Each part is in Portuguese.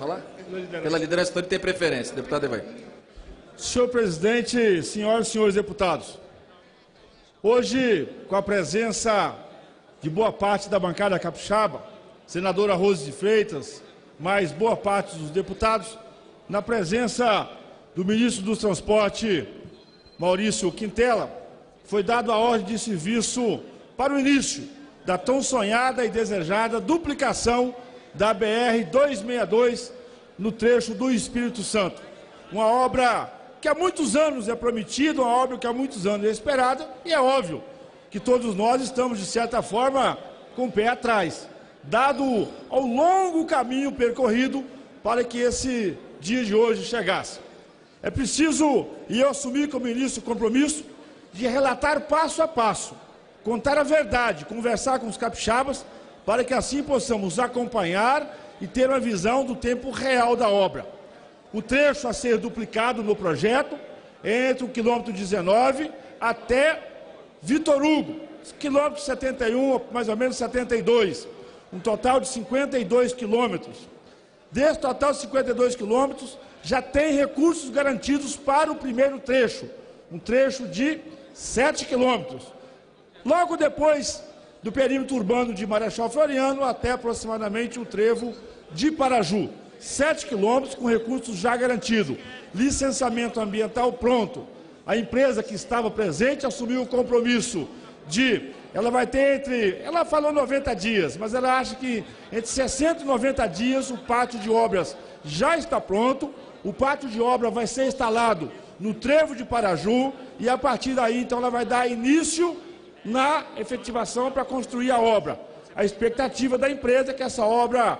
falar? Pela liderança, então ele tem preferência. Deputado Evair. Senhor presidente, senhoras e senhores deputados, hoje, com a presença de boa parte da bancada capixaba, senadora Rose de Freitas, mais boa parte dos deputados, na presença do ministro do Transporte, Maurício Quintela, foi dada a ordem de serviço para o início da tão sonhada e desejada duplicação da BR-262 no trecho do Espírito Santo. Uma obra que há muitos anos é prometida, uma obra que há muitos anos é esperada, e é óbvio que todos nós estamos, de certa forma, com o pé atrás, dado ao longo caminho percorrido para que esse dia de hoje chegasse. É preciso, e eu assumi como ministro o compromisso, de relatar passo a passo, contar a verdade, conversar com os capixabas, para que assim possamos acompanhar e ter uma visão do tempo real da obra. O trecho a ser duplicado no projeto, entre o quilômetro 19 até Vitor Hugo, quilômetro 71, mais ou menos 72, um total de 52 quilômetros. Desse total de 52 quilômetros, já tem recursos garantidos para o primeiro trecho, um trecho de 7 quilômetros. Logo depois do perímetro urbano de Marechal Floriano até aproximadamente o trevo de Paraju. 7 quilômetros com recursos já garantidos. Licenciamento ambiental pronto. A empresa que estava presente assumiu o compromisso de. Ela vai ter entre. Ela falou 90 dias, mas ela acha que entre 60 e 90 dias o pátio de obras já está pronto. O pátio de obra vai ser instalado no trevo de Paraju e a partir daí, então, ela vai dar início na efetivação para construir a obra. A expectativa da empresa é que essa obra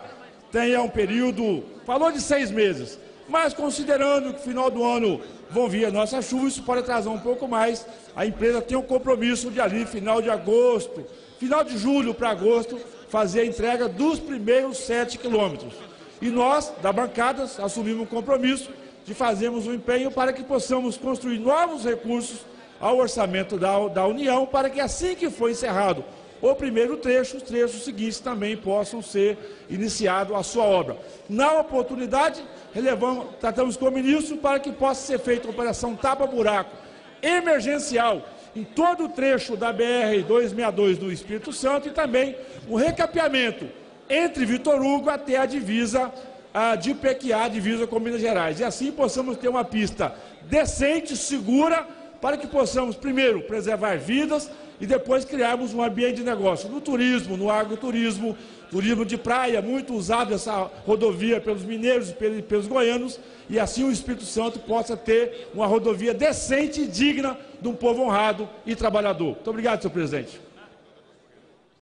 tenha um período, falou de seis meses, mas considerando que final do ano vão vir as nossas chuvas, isso pode atrasar um pouco mais. A empresa tem um compromisso de ali, final de agosto, final de julho para agosto, fazer a entrega dos primeiros sete quilômetros. E nós, da bancada, assumimos um compromisso de fazermos um empenho para que possamos construir novos recursos ao orçamento da, da União, para que assim que for encerrado o primeiro trecho, os trechos seguintes também possam ser iniciados a sua obra. Na oportunidade, relevamos, tratamos com o ministro para que possa ser feita a operação tapa-buraco emergencial em todo o trecho da BR-262 do Espírito Santo e também o recapeamento entre Vitor Hugo até a divisa a, de Pequiá, divisa com Minas Gerais. E assim possamos ter uma pista decente, segura, para que possamos, primeiro, preservar vidas e depois criarmos um ambiente de negócio no turismo, no agroturismo, turismo de praia, muito usado essa rodovia pelos mineiros e pelos goianos, e assim o Espírito Santo possa ter uma rodovia decente e digna de um povo honrado e trabalhador. Muito obrigado, senhor presidente.